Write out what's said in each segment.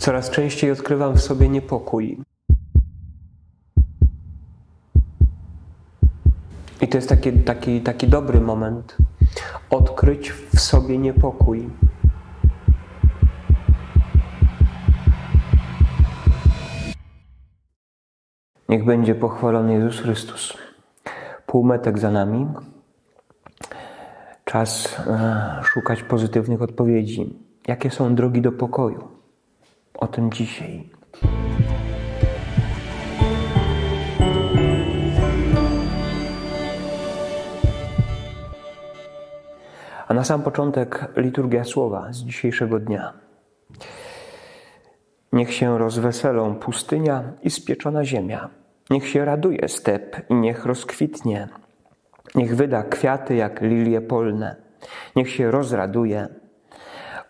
Coraz częściej odkrywam w sobie niepokój. I to jest taki, taki, taki dobry moment odkryć w sobie niepokój. Niech będzie pochwalony Jezus Chrystus. Półmetek za nami. Czas e, szukać pozytywnych odpowiedzi. Jakie są drogi do pokoju? O tym dzisiaj. A na sam początek liturgia słowa z dzisiejszego dnia. Niech się rozweselą pustynia i spieczona ziemia. Niech się raduje step i niech rozkwitnie. Niech wyda kwiaty jak lilie polne. Niech się rozraduje.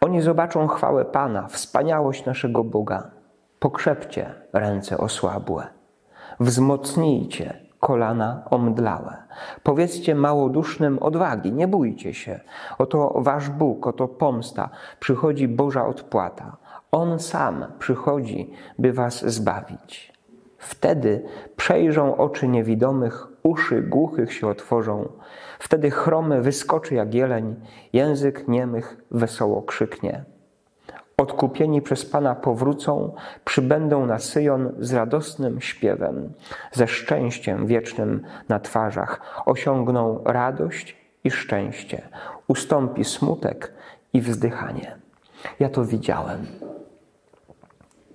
Oni zobaczą chwałę Pana, wspaniałość naszego Boga. Pokrzepcie ręce osłabłe. Wzmocnijcie kolana omdlałe. Powiedzcie małodusznym odwagi, nie bójcie się. Oto wasz Bóg, oto pomsta, przychodzi Boża odpłata. On sam przychodzi, by was zbawić. Wtedy przejrzą oczy niewidomych, uszy głuchych się otworzą. Wtedy chromy wyskoczy jak jeleń, język niemych wesoło krzyknie. Odkupieni przez Pana powrócą, przybędą na Syjon z radosnym śpiewem, ze szczęściem wiecznym na twarzach, osiągną radość i szczęście, ustąpi smutek i wzdychanie. Ja to widziałem.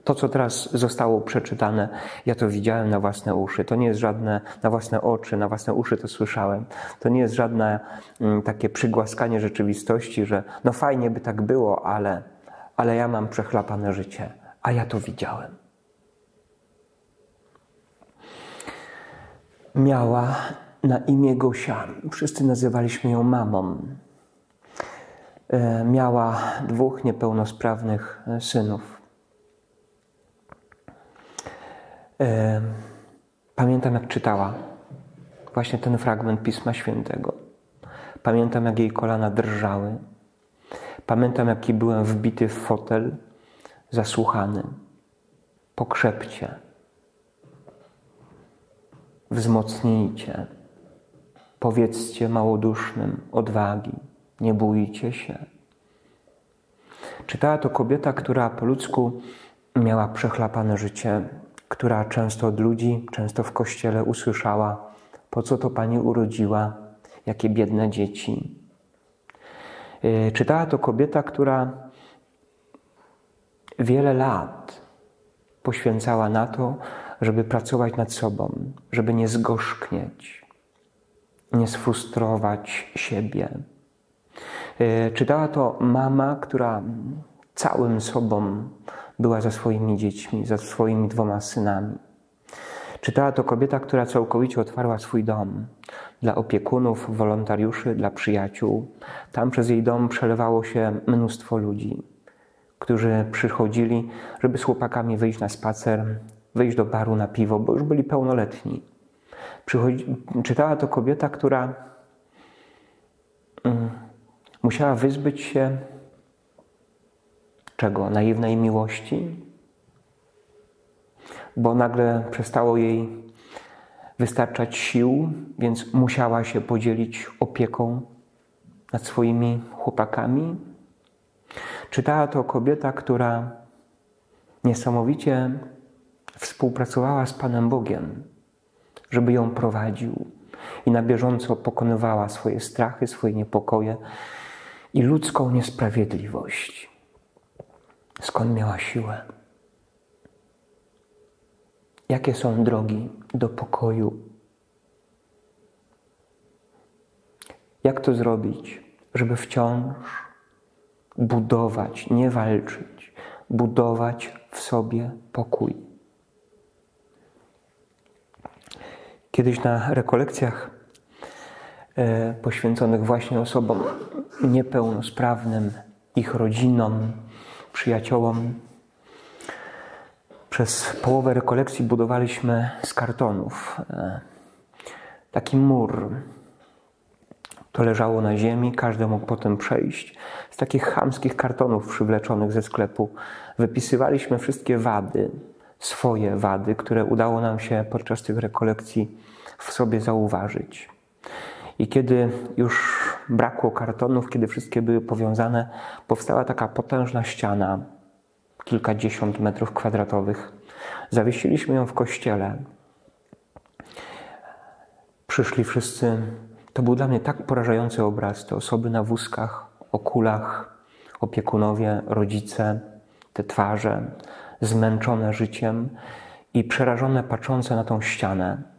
To, co teraz zostało przeczytane, ja to widziałem na własne uszy. To nie jest żadne, na własne oczy, na własne uszy to słyszałem. To nie jest żadne mm, takie przygłaskanie rzeczywistości, że no fajnie by tak było, ale, ale ja mam przechlapane życie. A ja to widziałem. Miała na imię Gosia. Wszyscy nazywaliśmy ją mamą. E, miała dwóch niepełnosprawnych e, synów. Pamiętam, jak czytała właśnie ten fragment Pisma Świętego. Pamiętam, jak jej kolana drżały. Pamiętam, jaki byłem wbity w fotel, zasłuchany. Pokrzepcie. Wzmocnijcie. Powiedzcie małodusznym odwagi. Nie bójcie się. Czytała to kobieta, która po ludzku miała przechlapane życie, która często od ludzi, często w kościele usłyszała: Po co to pani urodziła? Jakie biedne dzieci. Y, czytała to kobieta, która wiele lat poświęcała na to, żeby pracować nad sobą, żeby nie zgorzknieć, nie sfrustrować siebie. Y, czytała to mama, która całym sobą była za swoimi dziećmi, za swoimi dwoma synami. Czytała to kobieta, która całkowicie otwarła swój dom dla opiekunów, wolontariuszy, dla przyjaciół. Tam przez jej dom przelewało się mnóstwo ludzi, którzy przychodzili, żeby z chłopakami wyjść na spacer, wyjść do baru na piwo, bo już byli pełnoletni. Przychodzi... Czytała to kobieta, która mm, musiała wyzbyć się Czego? Naiwnej miłości? Bo nagle przestało jej wystarczać sił, więc musiała się podzielić opieką nad swoimi chłopakami. Czytała to kobieta, która niesamowicie współpracowała z Panem Bogiem, żeby ją prowadził i na bieżąco pokonywała swoje strachy, swoje niepokoje i ludzką niesprawiedliwość. Skąd miała siłę? Jakie są drogi do pokoju? Jak to zrobić, żeby wciąż budować, nie walczyć, budować w sobie pokój? Kiedyś na rekolekcjach e, poświęconych właśnie osobom niepełnosprawnym, ich rodzinom, przyjaciołom. Przez połowę rekolekcji budowaliśmy z kartonów e, taki mur. To leżało na ziemi, każdy mógł potem przejść, z takich chamskich kartonów przywleczonych ze sklepu. Wypisywaliśmy wszystkie wady, swoje wady, które udało nam się podczas tych rekolekcji w sobie zauważyć. I kiedy już brakło kartonów, kiedy wszystkie były powiązane, powstała taka potężna ściana, kilkadziesiąt metrów kwadratowych. Zawiesiliśmy ją w kościele. Przyszli wszyscy. To był dla mnie tak porażający obraz. Te osoby na wózkach, o kulach, opiekunowie, rodzice, te twarze zmęczone życiem i przerażone patrzące na tą ścianę.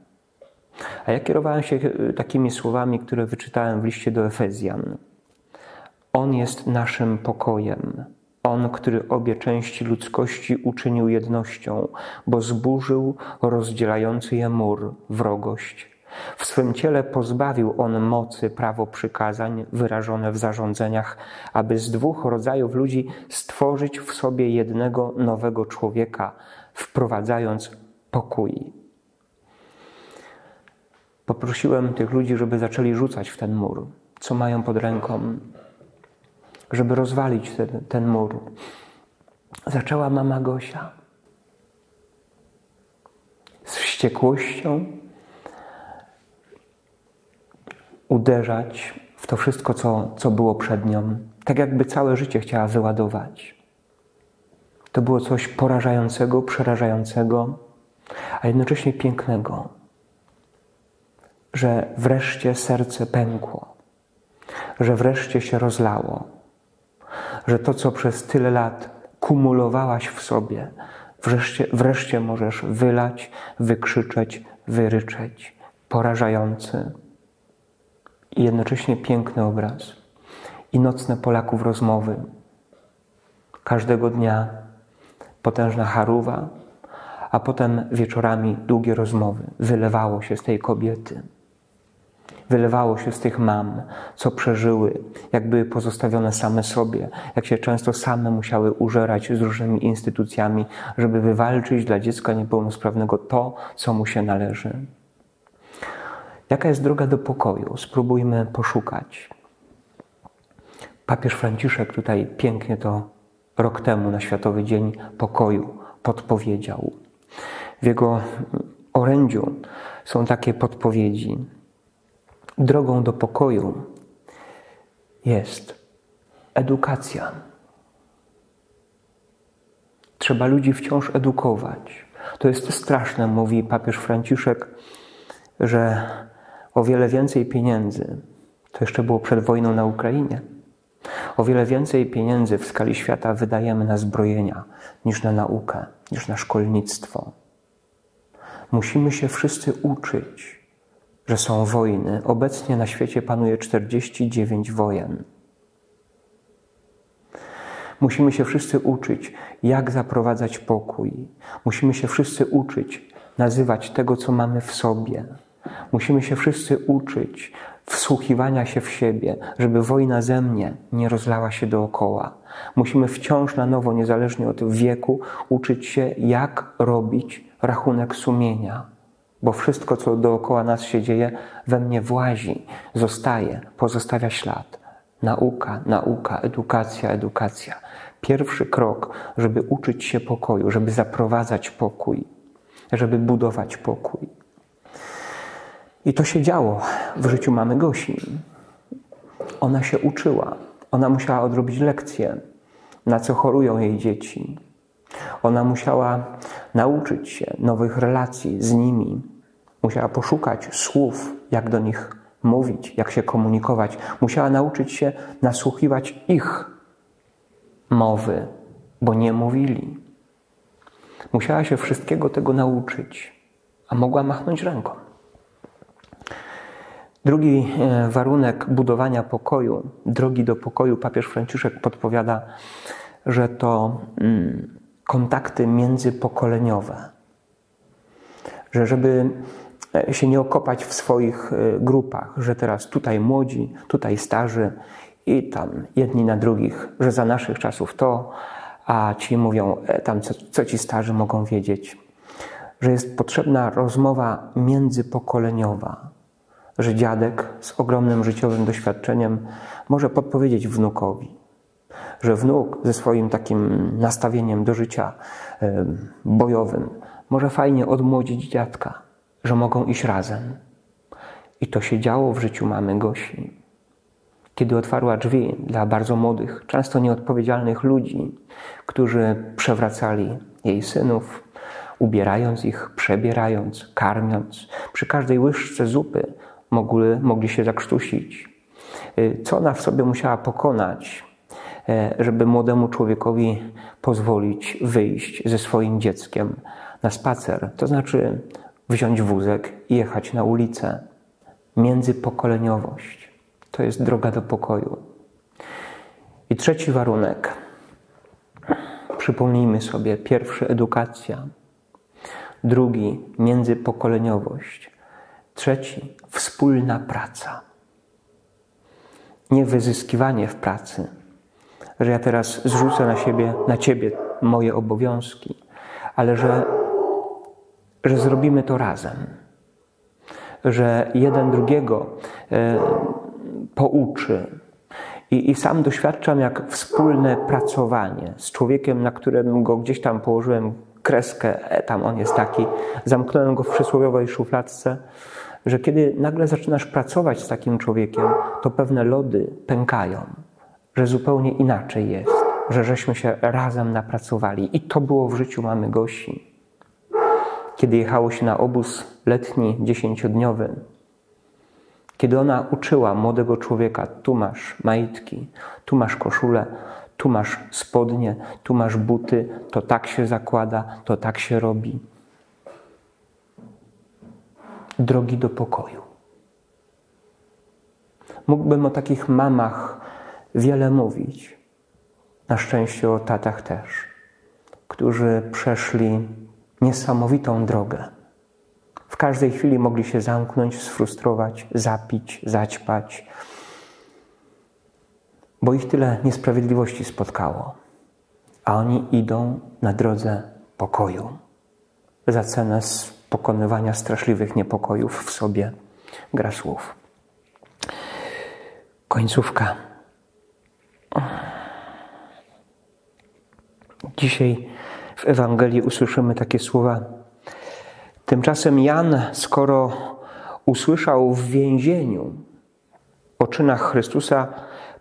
A ja kierowałem się e, takimi słowami, które wyczytałem w liście do Efezjan. On jest naszym pokojem. On, który obie części ludzkości uczynił jednością, bo zburzył rozdzielający je mur, wrogość w swym ciele pozbawił on mocy prawo przykazań wyrażone w zarządzeniach, aby z dwóch rodzajów ludzi stworzyć w sobie jednego nowego człowieka, wprowadzając pokój. Poprosiłem tych ludzi, żeby zaczęli rzucać w ten mur, co mają pod ręką, żeby rozwalić ten, ten mur. Zaczęła mama Gosia z wściekłością uderzać w to wszystko, co, co było przed nią, tak jakby całe życie chciała wyładować. To było coś porażającego, przerażającego, a jednocześnie pięknego, że wreszcie serce pękło, że wreszcie się rozlało, że to, co przez tyle lat kumulowałaś w sobie, wreszcie, wreszcie możesz wylać, wykrzyczeć, wyryczeć. Porażający i jednocześnie piękny obraz. I nocne Polaków rozmowy. Każdego dnia potężna haruwa, a potem wieczorami długie rozmowy. Wylewało się z tej kobiety. Wylewało się z tych mam, co przeżyły, jak były pozostawione same sobie, jak się często same musiały użerać z różnymi instytucjami, żeby wywalczyć dla dziecka niepełnosprawnego to, co mu się należy. Jaka jest droga do pokoju? Spróbujmy poszukać. Papież Franciszek tutaj pięknie to rok temu na Światowy Dzień Pokoju podpowiedział. W jego orędziu są takie podpowiedzi. Drogą do pokoju jest edukacja. Trzeba ludzi wciąż edukować. To jest straszne, mówi papież Franciszek, że o wiele więcej pieniędzy, to jeszcze było przed wojną na Ukrainie, o wiele więcej pieniędzy w skali świata wydajemy na zbrojenia niż na naukę, niż na szkolnictwo. Musimy się wszyscy uczyć, że są wojny. Obecnie na świecie panuje 49 wojen. Musimy się wszyscy uczyć, jak zaprowadzać pokój. Musimy się wszyscy uczyć, nazywać tego, co mamy w sobie. Musimy się wszyscy uczyć wsłuchiwania się w siebie, żeby wojna ze mnie nie rozlała się dookoła. Musimy wciąż na nowo, niezależnie od wieku, uczyć się, jak robić rachunek sumienia. Bo wszystko, co dookoła nas się dzieje, we mnie włazi, zostaje, pozostawia ślad. Nauka, nauka, edukacja, edukacja. Pierwszy krok, żeby uczyć się pokoju, żeby zaprowadzać pokój, żeby budować pokój. I to się działo w życiu mamy Gosi. Ona się uczyła. Ona musiała odrobić lekcje, na co chorują jej dzieci. Ona musiała nauczyć się nowych relacji z nimi. Musiała poszukać słów, jak do nich mówić, jak się komunikować. Musiała nauczyć się nasłuchiwać ich mowy, bo nie mówili. Musiała się wszystkiego tego nauczyć, a mogła machnąć ręką. Drugi e, warunek budowania pokoju, drogi do pokoju, papież Franciszek podpowiada, że to mm, kontakty międzypokoleniowe. Że żeby się nie okopać w swoich e, grupach, że teraz tutaj młodzi, tutaj starzy i tam jedni na drugich, że za naszych czasów to, a ci mówią tam, co, co ci starzy mogą wiedzieć. Że jest potrzebna rozmowa międzypokoleniowa, że dziadek z ogromnym życiowym doświadczeniem może podpowiedzieć wnukowi, że wnuk ze swoim takim nastawieniem do życia bojowym może fajnie odmłodzić dziadka, że mogą iść razem. I to się działo w życiu mamy Gosi. Kiedy otwarła drzwi dla bardzo młodych, często nieodpowiedzialnych ludzi, którzy przewracali jej synów, ubierając ich, przebierając, karmiąc, przy każdej łyżce zupy mogli, mogli się zakrztusić. Y, co ona w sobie musiała pokonać, e, żeby młodemu człowiekowi pozwolić wyjść ze swoim dzieckiem na spacer, to znaczy wziąć wózek i jechać na ulicę. Międzypokoleniowość to jest droga do pokoju. I trzeci warunek. Przypomnijmy sobie: pierwszy edukacja, drugi międzypokoleniowość, trzeci wspólna praca. Nie wyzyskiwanie w pracy, że ja teraz zrzucę na siebie, na ciebie moje obowiązki, ale że że zrobimy to razem, że jeden drugiego e, pouczy. I, I, sam doświadczam, jak wspólne pracowanie z człowiekiem, na którym go gdzieś tam położyłem kreskę, e, tam on jest taki, zamknąłem go w przysłowiowej szufladce, że kiedy nagle zaczynasz pracować z takim człowiekiem, to pewne lody pękają, że zupełnie inaczej jest, że żeśmy się razem napracowali. I to było w życiu mamy Gosi kiedy jechało się na obóz letni, dziesięciodniowy, kiedy ona uczyła młodego człowieka, tu masz majtki, tu masz koszulę, tu masz spodnie, tu masz buty, to tak się zakłada, to tak się robi. Drogi do pokoju. Mógłbym o takich mamach wiele mówić. Na szczęście o tatach też, którzy przeszli niesamowitą drogę. W każdej chwili mogli się zamknąć, sfrustrować, zapić, zaćpać, bo ich tyle niesprawiedliwości spotkało, a oni idą na drodze pokoju za cenę pokonywania straszliwych niepokojów w sobie. Gra słów. Końcówka. Dzisiaj w Ewangelii usłyszymy takie słowa. Tymczasem Jan, skoro usłyszał w więzieniu o czynach Chrystusa,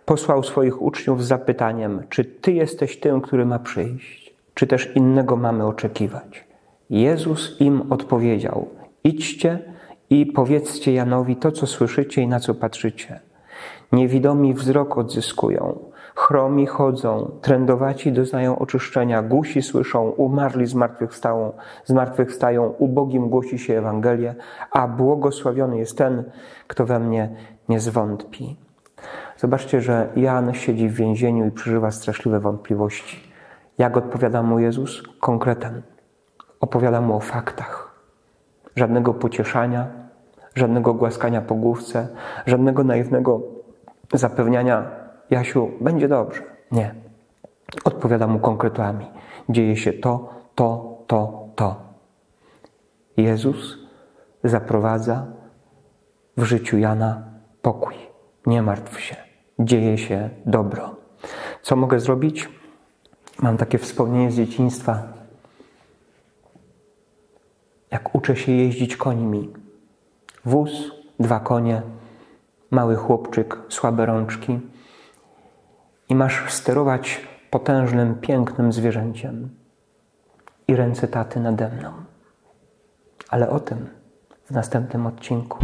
posłał swoich uczniów z zapytaniem: Czy Ty jesteś tym, który ma przyjść, czy też innego mamy oczekiwać? Jezus im odpowiedział: Idźcie i powiedzcie Janowi to, co słyszycie i na co patrzycie. Niewidomi wzrok odzyskują, chromi chodzą, trędowaci doznają oczyszczenia, głusi słyszą, umarli zmartwychwstają, zmartwychwstają, ubogim głosi się Ewangelię, a błogosławiony jest ten, kto we mnie nie zwątpi. Zobaczcie, że Jan siedzi w więzieniu i przeżywa straszliwe wątpliwości. Jak odpowiada mu Jezus? Konkretem. Opowiada mu o faktach. Żadnego pocieszania, żadnego głaskania po główce, żadnego naiwnego zapewniania Jasiu, będzie dobrze. Nie. Odpowiada mu konkretami. Dzieje się to, to, to, to. Jezus zaprowadza w życiu Jana pokój. Nie martw się. Dzieje się dobro. Co mogę zrobić? Mam takie wspomnienie z dzieciństwa. Jak uczę się jeździć końmi. Wóz, dwa konie, mały chłopczyk, słabe rączki i masz sterować potężnym, pięknym zwierzęciem i ręce taty nade mną. Ale o tym w następnym odcinku.